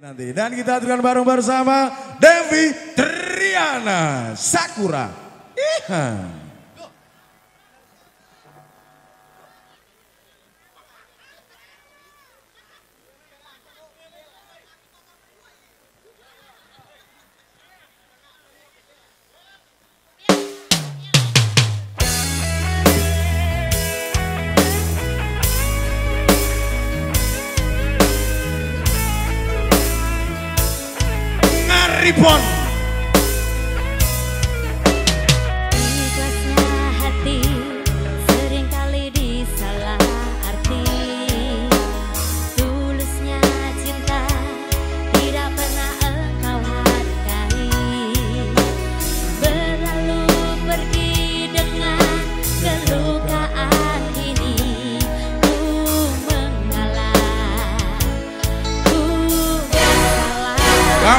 nanti dan kita aturkan bareng bersama Devi Triana Sakura. Ihan. Keep on.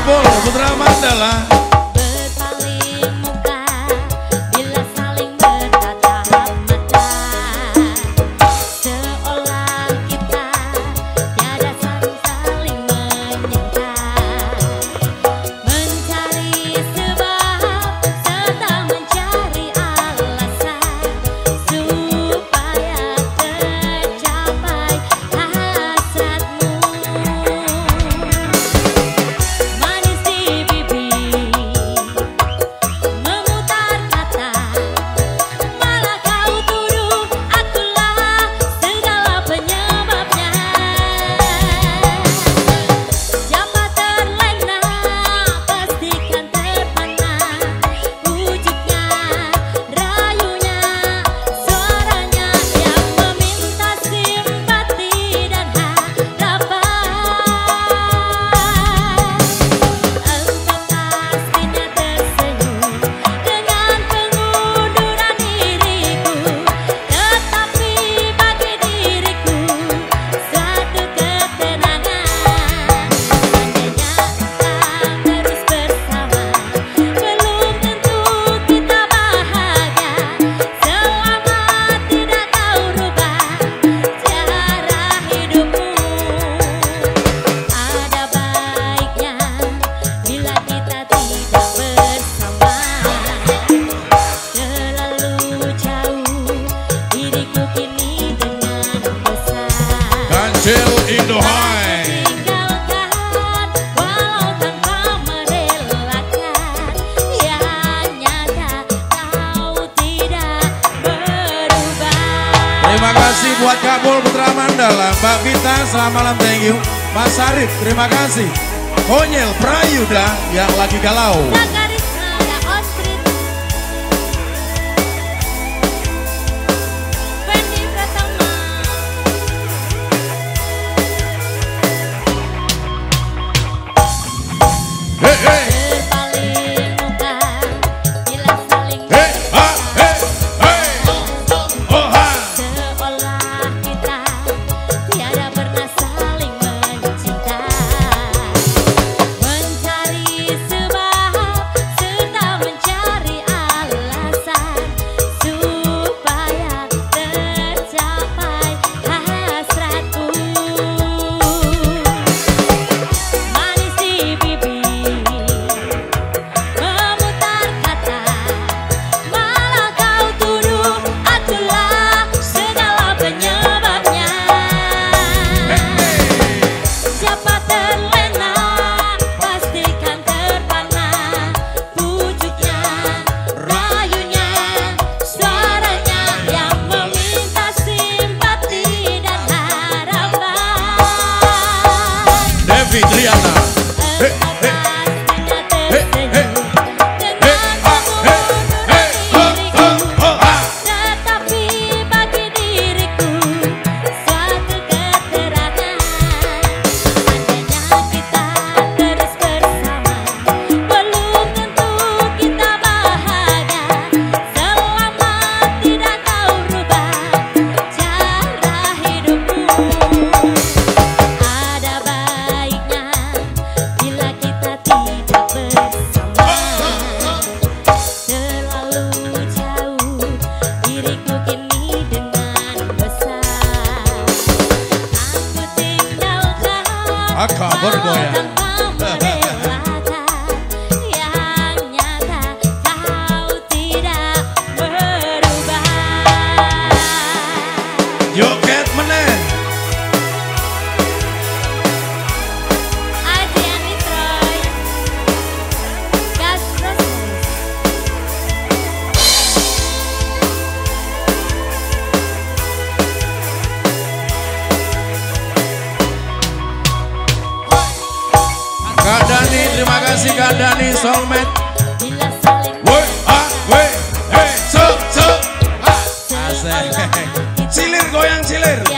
acabou logo o drama dela kasih buat Kabul Putra Mandala, Mbak Vita, selamat malam, thank you. Mas Arif, terima kasih. Konyel Prayuda yang lagi galau. Maka Por Soulmate. Bila saling Woi, ah, woi, hey, so, ah. Asik. Cilir goyang cilir.